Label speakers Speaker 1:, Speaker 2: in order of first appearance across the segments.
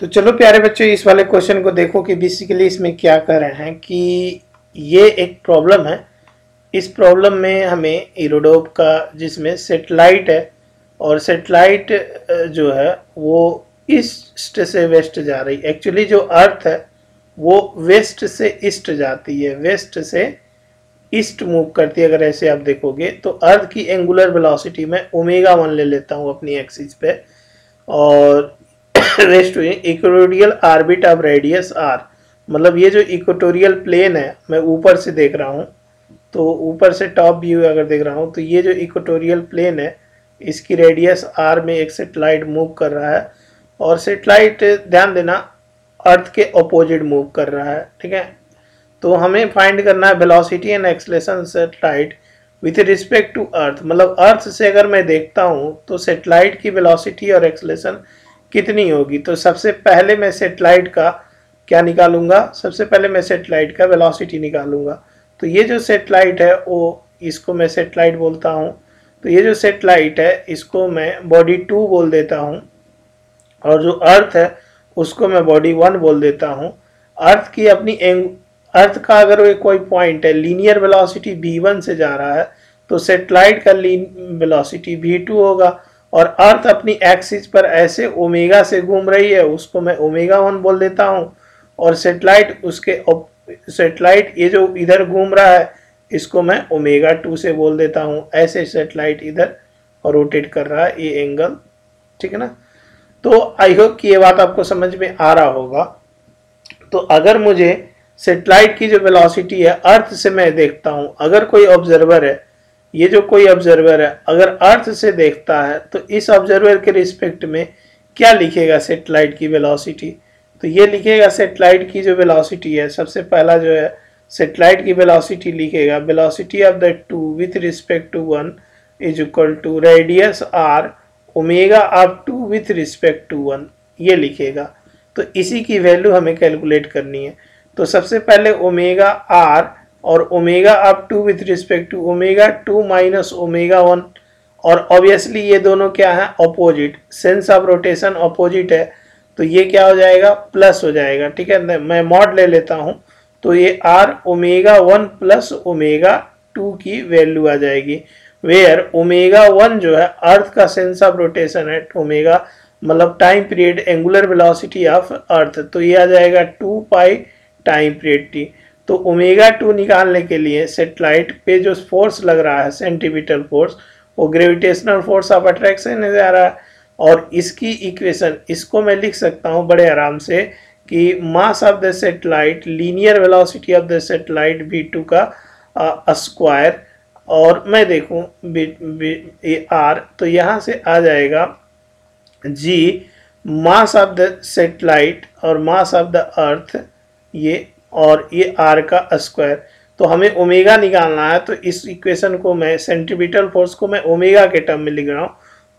Speaker 1: तो चलो प्यारे बच्चों, इस वाले क्वेश्चन को देखो कि बेसिकली इसमें क्या कर रहे हैं कि ये एक प्रॉब्लम है। इस प्रॉब्लम में हमें इरोडोप का जिसमें सेटेलाइट है और सेटेलाइट जो है, वो ईस्ट से वेस्ट जा रही। एक्चुअली जो अर्थ है, वो वेस्ट से ईस्ट जाती है। वेस्ट से ईस्ट मूव करती है, अगर ऐसे आप देखोगे। तो अर्थ की एंगुलर वेलोसिटी में ओमेगा वन ले लेता हूँ अपनी एक्सिस पे। और रेस्ट हुई equatorial orbit of radius R मतलब ये जो इक्वेटोरियल प्लेन है, मैं ऊपर से देख रहा हूँ तो ऊपर से टॉप व्यू अगर देख रहा हूँ तो ये जो इक्वेटोरियल प्लेन है, इसकी रेडियस आर में एक सेटेलाइट मूव कर रहा है, और सेटेलाइट ध्यान देना अर्थ के अपोजिट मूव कर रहा है, ठीक है? तो हमें फाइंड करना है velocity and acceleration satellite with respect to earth मतलब अर्थ से अगर मैं देखता हूँ तो सेटेलाइट की वेलोसिटी और एक्सलेशन कितनी होगी? तो सबसे पहले मैं सेटेलाइट का क्या निकालूँगा? सबसे पहले मैं सेटेलाइट का वेलोसिटी निकालूँगा। तो ये जो सेटेलाइट है वो इसको मैं सेटेलाइट बोलता हूँ। तो ये जो सेटेलाइट है, इसको मैं बॉडी टू बोल देता हूँ। और जो अर्थ है, उसको मैं बॉडी वन बोल देता हूँ। अर्थ की अपनी एंग अर्थ का अगर कोई पॉइंट है लीनियर वेलोसिटी वी वन से जा रहा है तो सेटेलाइट का वेलोसिटी वी टू होगा। और अर्थ अपनी एक्सिस पर ऐसे ओमेगा से घूम रही है, उसको मैं ओमेगा वन बोल देता हूँ। और सेटेलाइट उसके सेटेलाइट ये जो इधर घूम रहा है, इसको मैं ओमेगा टू से बोल देता हूँ। ऐसे सेटेलाइट इधर रोटेट कर रहा है, ये एंगल ठीक है ना? तो आई होप कि ये बात आपको समझ में आ रहा होगा। तो अगर मुझे सेटेलाइट की जो वेलोसिटी है, अर्थ से मैं देखता हूँ, अगर कोई ऑब्जर्वर है ये जो कोई ऑब्जर्वर है, अगर अर्थ से देखता है तो इस ऑब्जर्वर के रिस्पेक्ट में क्या लिखेगा सेटेलाइट की वेलोसिटी तो ये लिखेगा सेटेलाइट की जो वेलोसिटी है, सबसे पहला जो है सेटेलाइट की वेलोसिटी लिखेगा velocity of the two with respect to one is equal to radius R omega of two with respect to one ये लिखेगा। तो इसी की वैल्यू हमें कैलकुलेट करनी है। तो सबसे पहले ओमेगा आर और omega up two with respect to omega two minus omega one और ऑब्वियसली ये दोनों क्या है? Opposite sense of rotation opposite है तो ये क्या हो जाएगा? प्लस हो जाएगा, ठीक है? मैं मॉड ले लेता हूँ तो ये R omega one plus omega two की वैल्यू आ जाएगी। वेयर ओमेगा वन जो है अर्थ का सेंस ऑफ़ रोटेशन है ओमेगा मतलब time period angular velocity of earth तो ये आ जाएगा two pi time period T तो ओमेगा टू निकालने के लिए सेटेलाइट पे जो फोर्स लग रहा है सेंटीमीटर फोर्स वो ग्रेविटेशनल फोर्स ऑफ़ अट्रैक्शन नज़र आ रहा है। और इसकी इक्वेशन इसको मैं लिख सकता हूँ बड़े आराम से कि mass of the satellite linear velocity of the satellite B two का स्क्वायर और मैं देखूँ बी आर तो यहाँ से आ जाएगा G mass of the satellite और मास ऑफ़ द अर्थ ये और ये आर का स्क्वायर तो हमें ओमेगा निकालना है तो इस इक्वेशन को मैं सेंटीमीटर फोर्स को मैं ओमेगा के टर्म में लिख रहा हूँ।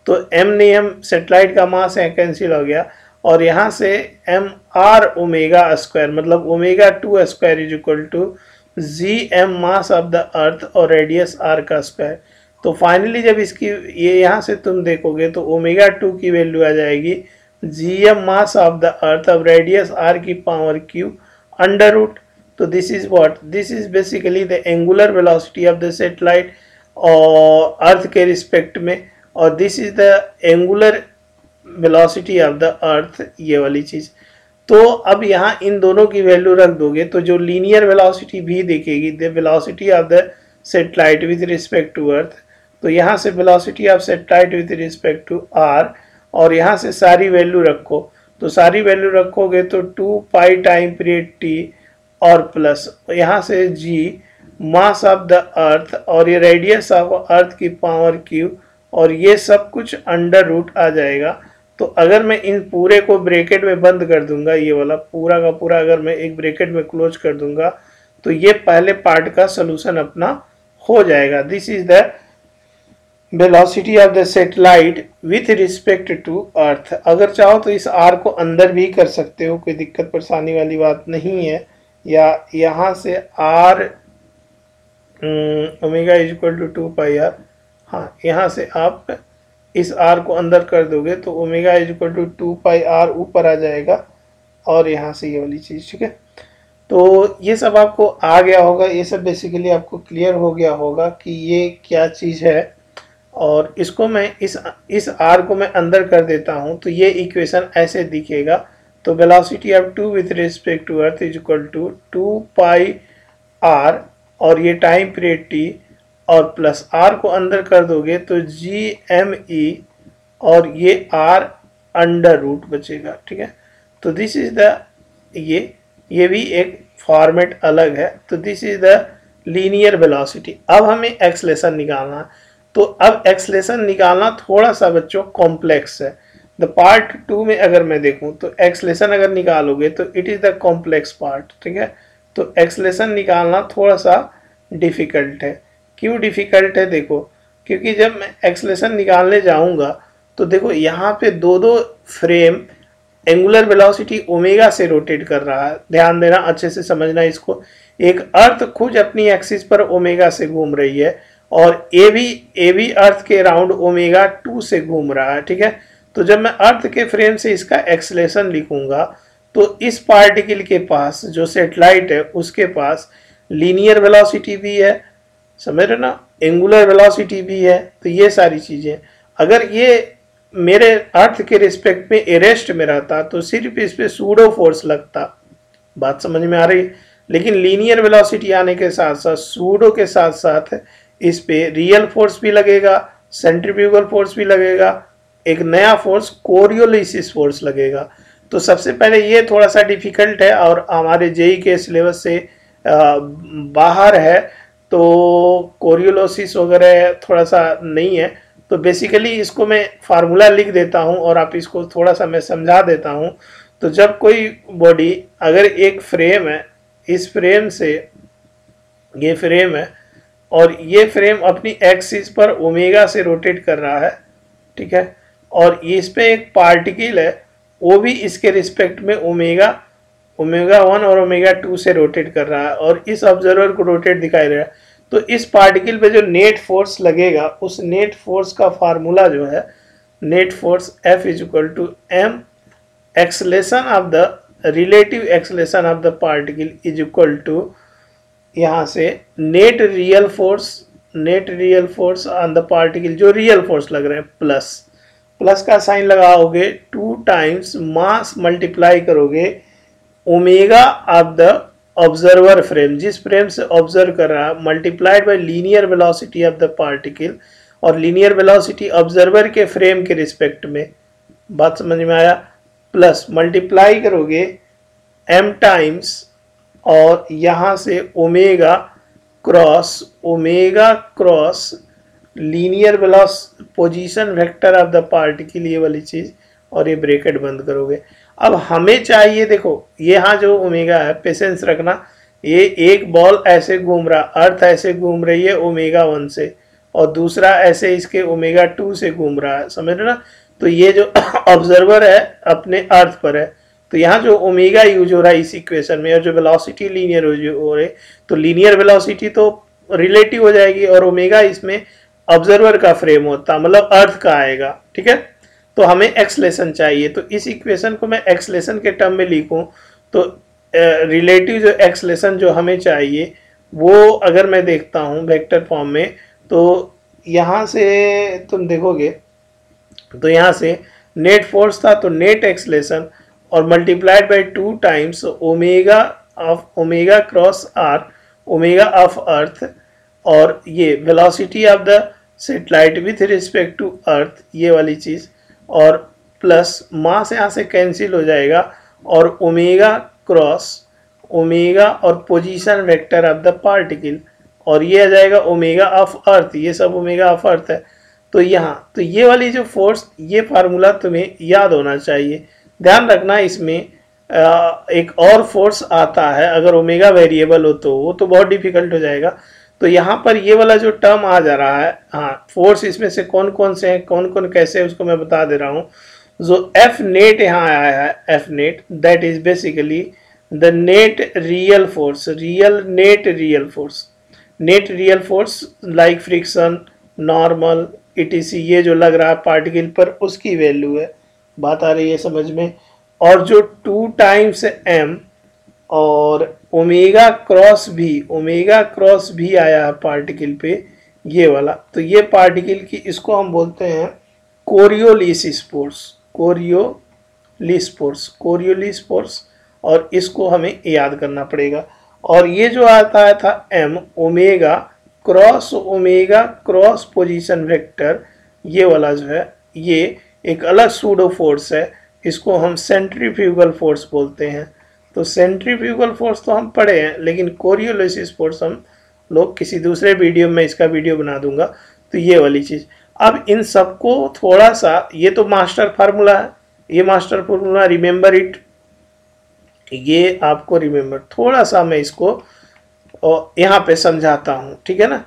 Speaker 1: तो एम ने एम सेटेलाइट का मास है कैंसिल हो गया। और यहाँ से एम आर ओमेगा स्क्वायर मतलब omega two square is equal to G M mass of the earth और रेडियस आर का स्क्वायर तो फाइनली जब इसकी, ये यहाँ से तुम देखोगे तो ओमेगा टू की वैल्यू आ जाएगी। G M mass of the earth अब रेडियस आर की power cube under root. So, this is what? This is basically the angular velocity of the satellite और अर्थ के रिस्पेक्ट में. और this is the angular velocity of the earth ये वाली चीज़. तो अब यहाँ इन दोनों की वैल्यू रख दोगे तो जो लीनियर वेलोसिटी भी देखेगी the velocity of the satellite with respect to earth तो यहाँ से velocity of satellite with respect to R और यहाँ से सारी वैल्यू रखो. तो सारी वैल्यू रखोगे तो two pi time period T और प्लस यहाँ से जी मास ऑफ़ द अर्थ और ये रेडियस ऑफ़ अर्थ की पावर क्यू और ये सब कुछ अंडर रूट आ जाएगा। तो अगर मैं इन पूरे को ब्रेकेट में बंद कर दूँगा, ये वाला पूरा का पूरा अगर मैं एक ब्रेकेट में क्लोज कर दूँगा तो ये पहले पार्ट का सोल्यूशन अपना हो जाएगा। This is the velocity of the satellite with respect to earth अगर चाहो तो इस आर को अंदर भी कर सकते हो, कोई दिक्कत परेशानी वाली बात नहीं है। या यहाँ से R omega is equal to two pi R हाँ यहाँ से आप इस आर को अंदर कर दोगे तो omega is equal to two pi R ऊपर आ जाएगा। और यहाँ से ये वाली चीज़, ठीक है? तो ये सब आपको आ गया होगा। ये सब बेसिकली आपको क्लियर हो गया होगा कि ये क्या चीज़ है। और इसको मैं इस इस आर को मैं अंदर कर देता हूँ तो ये इक्वेशन ऐसे दिखेगा। तो velocity of two with respect to earth is equal to two pi R और ये टाइम पीरियड टी और प्लस आर को अंदर कर दोगे तो जी एम ई और ये आर अंडर रूट बचेगा, ठीक है? तो दिस इज़ द ये ये भी एक फॉर्मेट अलग है। तो this is the linear velocity अब हमें एक्सलेशन निकालना। है तो अब एक्सलेशन निकालना थोड़ा सा बच्चों कॉम्प्लेक्स है। द पार्ट टू में अगर मैं देखूँ तो एक्सलेशन अगर निकालोगे तो it is the complex part ठीक है? तो एक्सलेशन निकालना थोड़ा सा डिफ़िकल्ट है। क्यों डिफ़िकल्ट है देखो? क्योंकि जब मैं एक्सलेशन निकालने जाऊँगा तो देखो यहाँ पे दो दो फ्रेम एंगुलर वेलोसिटी ओमेगा से रोटेट कर रहा है। ध्यान देना, अच्छे से समझना इसको। एक अर्थ खुद अपनी एक्सिस पर ओमेगा से घूम रही है। और ए भी ए भी अर्थ के अराउंड ओमेगा टू से घूम रहा है, ठीक है? तो जब मैं अर्थ के फ्रेम से इसका एक्सलेशन लिखूँगा तो इस पार्टिकल के पास जो सेटेलाइट है, उसके पास लीनियर वेलोसिटी भी है, समझ रहे ना? एंगुलर वेलोसिटी भी है तो ये सारी चीज़ें। अगर ये मेरे अर्थ के रिस्पेक्ट में एरेस्ट में रहता तो सिर्फ़ इस पर सूडो फोर्स लगता। बात समझ में आ रही? लेकिन लीनियर वेलोसिटी आने के साथ साथ सूडो के साथ साथ इस पे रियल फोर्स भी लगेगा सेंट्रीफ्यूगल फोर्स भी लगेगा, एक नया फोर्स कोरियोलिसिस फोर्स लगेगा। तो सबसे पहले ये थोड़ा सा डिफ़िकल्ट है और हमारे जेई के सिलेबस से बाहर है तो कोरियोलोसिस वगैरह थोड़ा सा नहीं है। तो बेसिकली इसको मैं फार्मूला लिख देता हूँ और आप इसको थोड़ा सा मैं समझा देता हूँ। तो जब कोई बॉडी अगर एक फ्रेम है, इस फ्रेम से, ये फ्रेम है और ये फ्रेम अपनी एक्सिस पर ओमेगा से रोटेट कर रहा है, ठीक है? और इस पे एक पार्टिकल है, वो भी इसके रिस्पेक्ट में ओमेगा ओमेगा वन और ओमेगा टू से रोटेट कर रहा है और इस ऑब्जर्वर को रोटेट दिखाई दे रहा है। तो इस पार्टिकल पे जो नेट फोर्स लगेगा, उस नेट फोर्स का फार्मूला जो है net force F is equal to M acceleration of the relative acceleration of the particle is equal to यहाँ से net real force net real force on the particle जो real force लग रहे हैं plus plus का sign लगाओगे two times mass multiply करोगे omega of the observer frame जिस फ्रेम से ऑब्ज़र्व कर रहा है multiplied by linear velocity of the particle और लीनियर वेलोसिटी ऑब्जर्वर के फ्रेम के रिस्पेक्ट में. बात समझ में आया? प्लस मल्टीप्लाई करोगे एम टाइम्स और यहाँ से omega cross omega cross linear velocity position vector of the particle ये वाली चीज़ और ये ब्रेकेट बंद करोगे। अब हमें चाहिए, देखो, ये यहाँ जो ओमेगा है पेशेंस रखना, ये एक बॉल ऐसे घूम रहा, अर्थ ऐसे घूम रही है ओमेगा वन से और दूसरा ऐसे इसके ओमेगा टू से घूम रहा है, समझ रहे ना? तो ये जो ऑब्जर्वर है, अपने अर्थ पर है तो यहाँ जो ओमेगा यूज़ हो रहा है इस इक्वेशन में, और जो वेलोसिटी लीनियर हो रही तो लीनियर वेलोसिटी तो रिलेटिव हो जाएगी, और ओमेगा इसमें ऑब्जर्वर का फ्रेम होता मतलब अर्थ का आएगा, ठीक है? तो हमें एक्सलेशन चाहिए तो इस इक्वेशन को मैं एक्सलेशन के टर्म में लिखूं तो रिलेटिव जो एक्सलेशन जो हमें चाहिए, वो अगर मैं देखता हूँ वेक्टर फॉर्म में तो यहाँ से तुम देखोगे तो यहाँ से नेट फोर्स था तो नेट एक्सलेशन और multiplied by two times omega of omega cross R omega of earth और ये velocity of the satellite with respect to earth ये वाली चीज़, और प्लस मास यहाँ से कैंसिल हो जाएगा, और ओमेगा क्रॉस ओमेगा और position vector of the particle और ये आ जाएगा ओमेगा ऑफ़ अर्थ ये सब ओमेगा ऑफ़ अर्थ है। तो यहाँ तो ये वाली जो फोर्स ये फार्मूला तुम्हें याद होना चाहिए। ध्यान रखना इसमें एक और फोर्स आता है, अगर ओमेगा वेरिएबल हो तो वो तो बहुत डिफ़िकल्ट हो जाएगा। तो यहाँ पर ये वाला जो टर्म आ जा रहा है हाँ फोर्स इसमें से कौन कौन से हैं कौन कौन कैसे उसको मैं बता दे रहा हूँ। जो एफ़ नेट यहाँ आया है F net that is basically the net real force real net real force net real force like friction normal etc ये जो लग रहा है पार्टिकल पर, उसकी वैल्यू है। बात आ रही है समझ में। और जो टू टाइम्स एम और ओमेगा क्रॉस भी ओमेगा क्रॉस भी आया है पार्टिकल पे, ये वाला तो ये पार्टिकल की इसको हम बोलते हैं कोरियोलिसिस कोरियोलिस्पोर्स कोरियोलिस्पोर्स और इसको हमें याद करना पड़ेगा। और ये जो आता है था M omega cross omega cross position vector ये वाला जो है, ये एक अलग सूडो फोर्स है, इसको हम सेंट्रीफ्यूगल फोर्स बोलते हैं। तो सेंट्रीफ्यूगल फोर्स तो हम पढ़े हैं, लेकिन कोरियोलिसिस फोर्स हम लोग किसी दूसरे वीडियो में इसका वीडियो बना दूँगा। तो ये वाली चीज़। अब इन सबको थोड़ा सा ये तो मास्टर फार्मूला है, ये मास्टर फार्मूला रिमेंबर इट ये आपको रिमेंबर थोड़ा सा मैं इसको यहाँ पे समझाता हूँ, ठीक है ना?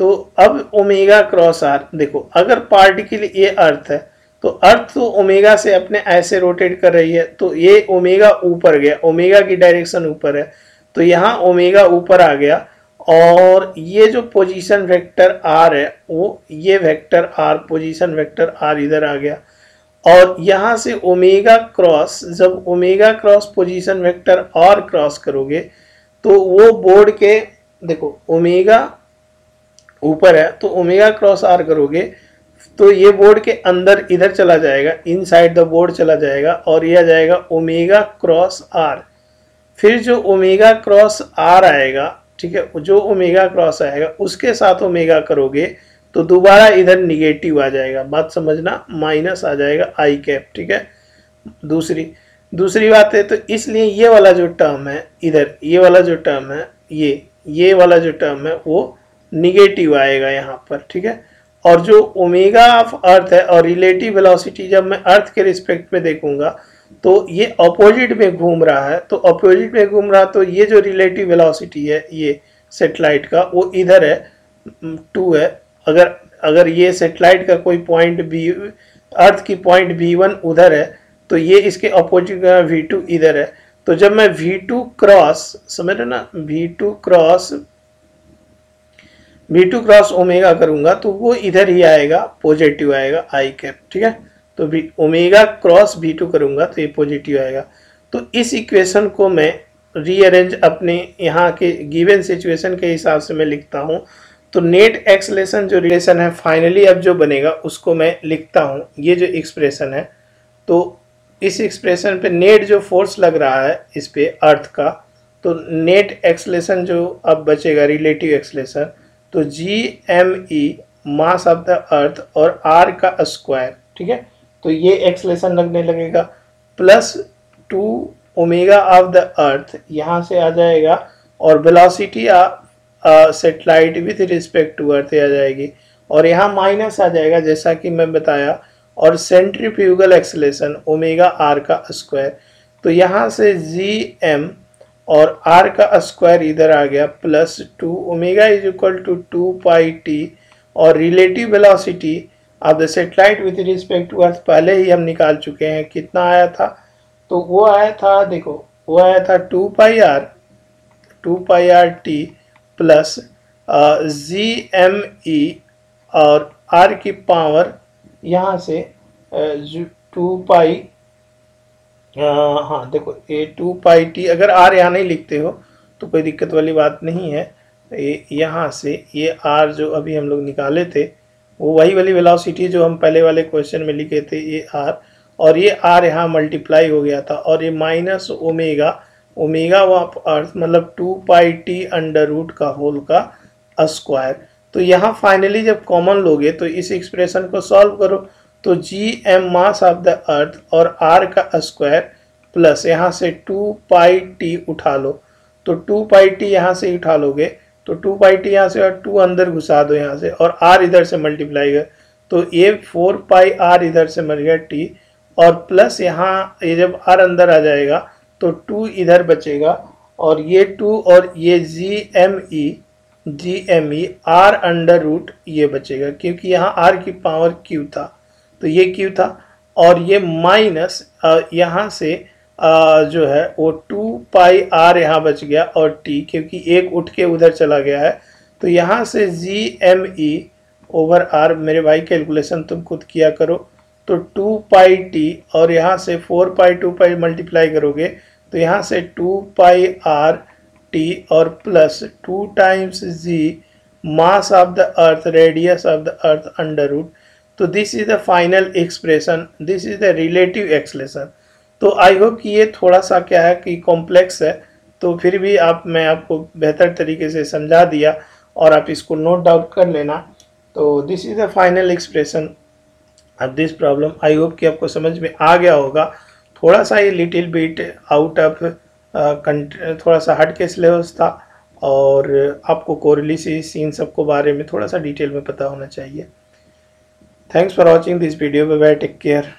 Speaker 1: तो अब ओमेगा क्रॉस आर देखो, अगर पार्टिकल ये अर्थ है तो अर्थ तो ओमेगा से अपने ऐसे रोटेट कर रही है तो ये ओमेगा ऊपर गया, ओमेगा की डायरेक्शन ऊपर है तो यहाँ ओमेगा ऊपर आ गया, और ये जो पोजीशन वेक्टर आर है, वो ये vector R position vector R इधर आ गया, और यहाँ से ओमेगा क्रॉस जब omega cross position vector R cross करोगे तो वो बोर्ड के, देखो, ओमेगा ऊपर है तो ओमेगा क्रॉस आर करोगे तो ये बोर्ड के अंदर इधर चला जाएगा इन साइड द बोर्ड चला जाएगा और यह जाएगा ओमेगा क्रॉस आर फिर जो ओमेगा क्रॉस आर आएगा, ठीक है, जो ओमेगा क्रॉस आएगा, उसके साथ ओमेगा करोगे तो दोबारा इधर निगेटिव आ जाएगा। बात समझना माइनस आ जाएगा आई कैप ठीक है? दूसरी दूसरी बात है तो इसलिए ये वाला जो टर्म है, इधर, ये वाला जो टर्म है, ये ये वाला जो टर्म है, वो निगेटिव आएगा यहाँ पर, ठीक है? और जो ओमेगा ऑफ़ अर्थ है और रिलेटिव वेलोसिटी जब मैं अर्थ के रिस्पेक्ट में देखूँगा तो ये अपोजिट में घूम रहा है। तो अपोजिट में घूम रहा तो ये जो रिलेटिव वेलोसिटी है, ये सेटेलाइट का, वो इधर है टू है। अगर अगर ये सेटेलाइट का कोई पॉइंट बी अर्थ की पॉइंट बी वन उधर है तो ये इसके अपोजिट वी टू इधर है। तो जब मैं वी टू क्रॉस समझ रहे ना? V two cross V two cross omega करूँगा तो वो इधर ही आएगा पॉजिटिव आएगा आई कैप ठीक है? तो भी ओमेगा क्रॉस बी टू करूँगा तो ये पॉजिटिव आएगा। तो इस इक्वेशन को मैं रीअरेंज अपने यहाँ के गिवन सिचुएशन के हिसाब से मैं लिखता हूँ। तो नेट एक्सलेशन जो रिलेशन है फाइनली अब जो बनेगा, उसको मैं लिखता हूँ। ये जो एक्सप्रेशन है तो इस एक्सप्रेशन पे नेट जो फोर्स लग रहा है, इस पर अर्थ का तो नेट एक्सलेशन जो अब बचेगा रिलेटिव एक्सलेशन तो G M E mass of the earth और आर का स्क्वायर, ठीक है? तो ये एक्सलेशन लगने लगेगा। Plus two omega of the earth यहाँ से आ जाएगा और velocity satellite with respect to earth आ जाएगी। और यहाँ माइनस आ जाएगा, जैसा कि मैं बताया, और सेंट्रीफ्यूगल एक्सलेशन ओमेगा आर का स्क्वायर। तो यहाँ से जी एम और आर का स्क्वायर इधर आ गया plus two omega is equal to two pi T और relative velocity of the satellite with respect to earth पहले ही हम निकाल चुके हैं, कितना आया था? तो वो आया था, देखो, वो आया था two pi R two pi R T plus G M E और आर की पावर यहाँ से टू पाई हाँ देखो ये टू पाई टी अगर आर यहाँ नहीं लिखते हो तो कोई दिक्कत वाली बात नहीं है। ये, यहाँ से ये आर जो अभी हम लोग निकाले थे, वो वही वाली वेलोसिटी जो हम पहले वाले क्वेश्चन में लिखे थे, ये आर और ये आर यहाँ मल्टीप्लाई हो गया था, और ये माइनस ओमेगा ओमेगा अर्थ मतलब two pi T under root का होल का स्क्वायर तो यहाँ फाइनली जब कॉमन लोगे तो इस एक्सप्रेशन को सॉल्व करो तो G M mass of the earth और आर का स्क्वायर प्लस यहाँ से टू पाई टी उठा लो। तो टू पाई टी यहाँ से उठा लोगे। तो टू पाई टी यहाँ से और टू अंदर घुसा दो यहाँ से और आर इधर से मल्टीप्लाई कर। तो ये फोर पाई आर इधर से मर गया टी और प्लस यहाँ ये जब आर अंदर आ जाएगा तो टू इधर बचेगा और ये टू और ये G M E G M E R under root ये बचेगा क्योंकि यहाँ आर की पावर क्यू था। तो ये क्यू था और ये माइनस यहाँ से आ, जो है वो टू पाई आर यहाँ बच गया और टी क्योंकि एक उठ के उधर चला गया है। तो यहाँ से G M E over R मेरे भाई कैलकुलेशन तुम खुद किया करो। तो टू पाई टी और यहाँ से four pi two pi multiply करोगे। तो यहाँ से टू पाई आर टी और plus two times G mass of the earth radius of the earth under root तो this is the final expression this is the relative acceleration तो I hope कि ये थोड़ा सा क्या है कि कॉम्प्लेक्स है तो फिर भी आप, मैं आपको बेहतर तरीके से समझा दिया और आप इसको नोट डाउन कर लेना। तो this is the final expression of this problem I hope कि आपको समझ में आ गया होगा। थोड़ा सा ये लिटिल बिट आउट ऑफ़ थोड़ा सा हट के सिलेबस था और आपको कोरिलिसिस इन सबको बारे में थोड़ा सा डिटेल में पता होना चाहिए। Thanks for watching this video. Bye bye. Take care.